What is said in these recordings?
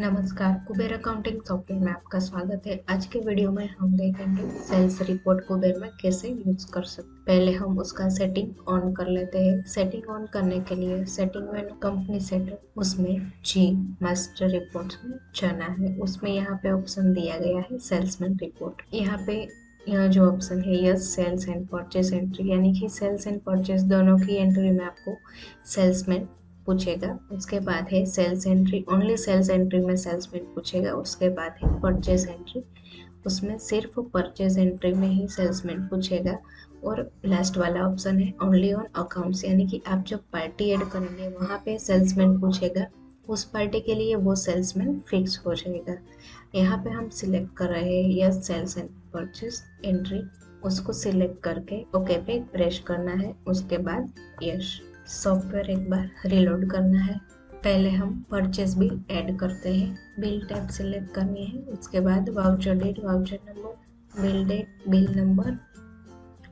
नमस्कार, Kuber accounting software में आपका स्वागत है। आज के वीडियो में हम देखेंगे सेल्स रिपोर्ट कुबेर में कैसे यूज़ कर सकते पहले हम उसका सेटिंग ऑन कर लेते हैं। सेटिंग ऑन करने के लिए सेटिंग में कंपनी सेटअप उसमें जी मास्टर रिपोर्ट में जाना है। उसमें यहाँ पे ऑप्शन दिया गया है सेल्समैन रिपोर्ट। यहाँ पे, यहाँ जो ऑप्शन है, yes, sales and purchase entry, यानी कि सेल्स एंड परचेस दोनों की एंट्री में आपको सेल्समैन पूछेगा, उसके बाद है sales entry only sales entry में सेल्स सेल्समैन पूछेगा, उसके बाद है परचेज एंट्री उसमें सिर्फ़ परचेज एंट्री में ही सेल्समैन पूछेगा, और लास्ट वाला ऑप्शन है ओनली ऑन अकाउंट्स यानी कि आप जब पार्टी ऐड करेंगे, वहाँ पे सेल्समैन पूछेगा, उस पार्टी के लिए वो सेल्समैन फिक्स हो जाएगा। यहाँ पे हम सिलेक्ट कर रहे हैं yes sales and purchase entry उसको सिलेक्ट करके ओके पे प्रेस करना है, उसके बाद यश सॉफ्टवेयर एक बार रिलोड करना है। पहले हम परचेज बिल ऐड करते हैं। बिल टाइप सिलेक्ट करनी है। उसके बाद voucher date voucher number bill date bill number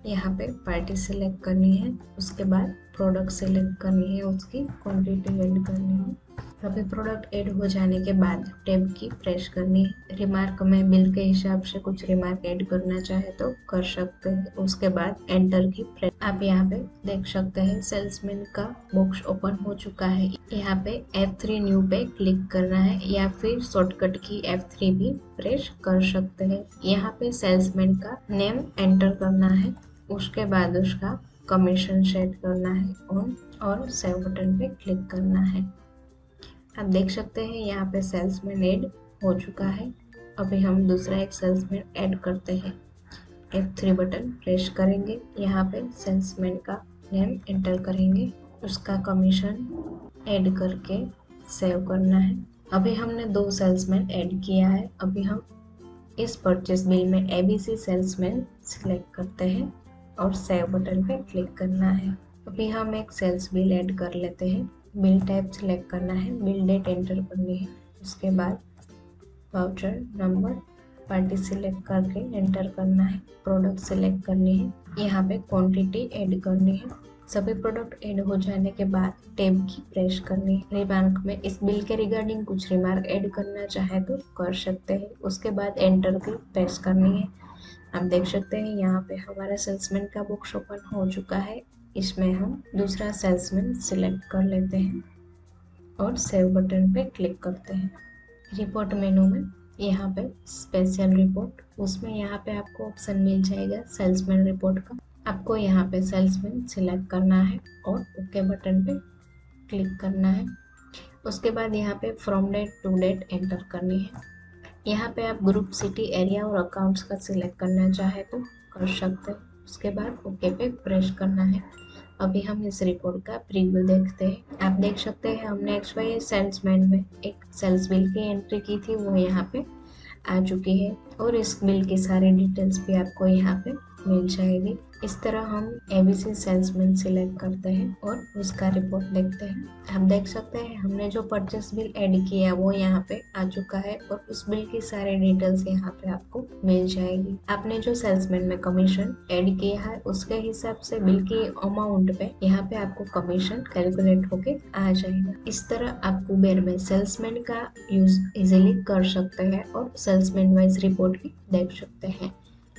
यहाँ पे पार्टी सिलेक्ट करनी है। उसके बाद प्रोडक्ट सिलेक्ट करनी है। उसकी क्वांटिटी ऐड करनी है। अभी प्रोडक्ट ऐड हो जाने के बाद टैब की प्रेस करनी है रिमार्क में बिल के हिसाब से कुछ रिमार्क ऐड करना चाहे तो कर सकते हैं उसके बाद एंटर की प्रेस आप यहाँ पे देख सकते हैं सेल्समैन का बॉक्स ओपन हो चुका है यहाँ पे F3 न्यू पे क्लिक करना है या फिर शॉर्टकट की F3 भी प्रेस कर सकते हैं यहाँ पे सेल्समैन का नेम एंटर करना है उसके बाद उसका कमीशन सेट करना है ऑन और सेव बटन पे क्लिक करना है आप देख सकते हैं, यहाँ पे सेल्स सेल्समैन ऐड हो चुका है। अभी हम दूसरा एक सेल्स सेल्समैन ऐड करते हैं। F3 बटन प्रेस करेंगे। यहाँ पे सेल्समैन का नेम एंटर करेंगे। उसका कमीशन ऐड करके सेव करना है। अभी हमने दो सेल्समैन ऐड किया है। अभी हम इस परचेस बिल में A B A B C salesman select करते हैं और सेव बटन पे क्लिक करना है। अभी हम एक सेल्स बिल ऐड कर लेते हैं। बिल टाइप सिलेक्ट करना है बिल डेट एंटर करनी है उसके बाद वाउचर नंबर पार्टी सिलेक्ट करके एंटर करना है प्रोडक्ट सिलेक्ट करनी है, यहाँ पे क्वांटिटी ऐड करनी है, सभी प्रोडक्ट ऐड हो जाने के बाद टेब की प्रेस करनी है रिमार्क में इस बिल के रिगार्डिंग कुछ रिमार्क ऐड करना चाहे तो कर सकते हैं, उसके बाद एंटर की प्रेस करनी है, आप देख सकते हैं यहाँ पे हमारा सेल्समैन का बुक्स ओपन हो चुका है इसमें हम दूसरा सेल्समैन सिलेक्ट कर लेते हैं और सेव बटन पे क्लिक करते हैं। रिपोर्ट मेनू में यहाँ पे स्पेशल रिपोर्ट उसमें यहाँ पे आपको ऑप्शन मिल जाएगा सेल्समैन रिपोर्ट का। आपको यहाँ पे सेल्समैन सिलेक्ट करना है और ओके बटन पे क्लिक करना है। उसके बाद यहाँ पे from date to date enter करनी है। यहाँ पे आप ग्रुप सिटी एरिया और अकाउंट्स का सिलेक्ट करना चाहे तो कर सकते हैं। उसके बाद ओके पे प्रेस करना है। अभी हम इस रिपोर्ट का प्रीव्यू देखते हैं। आप देख सकते हैं हमने वाई सेल्समैन में एक सेल्स बिल की एंट्री की थी, वो यहाँ पे आ चुकी है। और इस बिल की सारी डिटेल्स भी आपको यहाँ पे मिल जाएगी। इस तरह हम एबीसी सेल्समैन सिलेक्ट करते हैं और उसका रिपोर्ट देखते हैं। हम देख सकते हैं, हमने जो परचेस बिल ऐड किया है वो यहाँ पे आ चुका है और उस बिल की सारी डिटेल्स यहाँ पे आपको मिल जाएगी। आपने जो सेल्समैन में कमीशन ऐड किया है, उसके हिसाब से बिल की अमाउंट पे यहाँ पे आपको कमीशन कैलकुलेट होके आ जाएगा। इस तरह आप कुबेर में सेल्समैन का यूज़ इजिली कर सकते हैं और सेल्समैन वाइज रिपोर्ट भी देख सकते हैं।